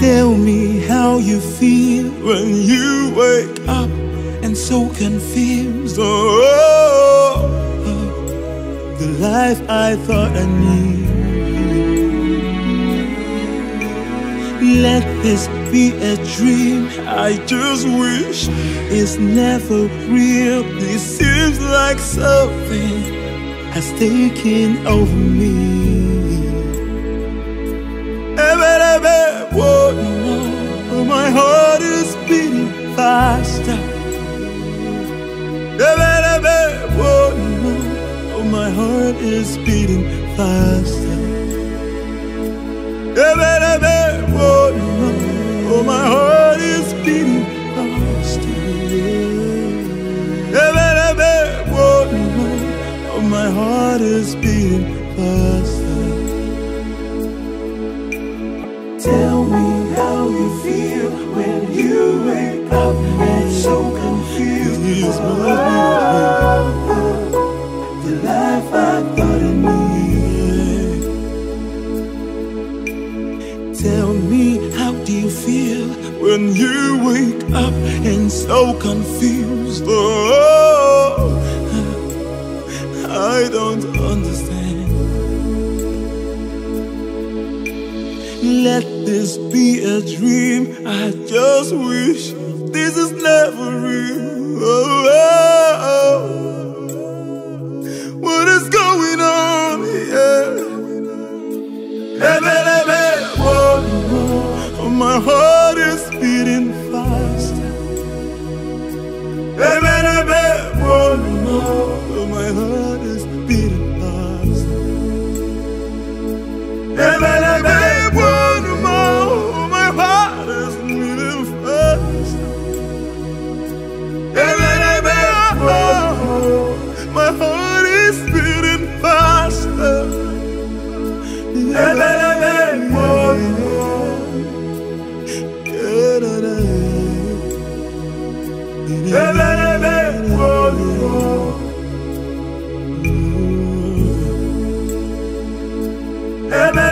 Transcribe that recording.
Tell me how you feel when you wake up and so confused. Oh, oh, the life I thought I knew. Let this be a dream. I just wish it's never real. This seems like something has taken over me. Whoa, no, my heart is beating faster. Whoa, no, my heart is beating faster. Whoa, no, oh, my heart is beating faster. Whoa, no, oh, my heart is beating faster. Tell me how you feel when you wake up and so confused. This must be the life I thought I needed. Tell me how do you feel when you wake up and so confused? Oh, I don't understand. Let this be a dream. I just wish this is never real. Oh, oh, oh. What is going on here? Hey, hey, hey, hey. Whoa. Oh, my heart is beating fast. Hey, hey, hey, hey. Whoa. Oh, my heart is beating fast. Hey, Amen.